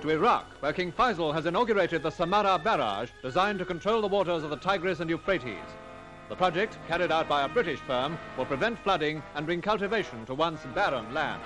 to Iraq, where King Faisal has inaugurated the Samarra barrage designed to control the waters of the Tigris and Euphrates. The project, carried out by a British firm, will prevent flooding and bring cultivation to once barren land.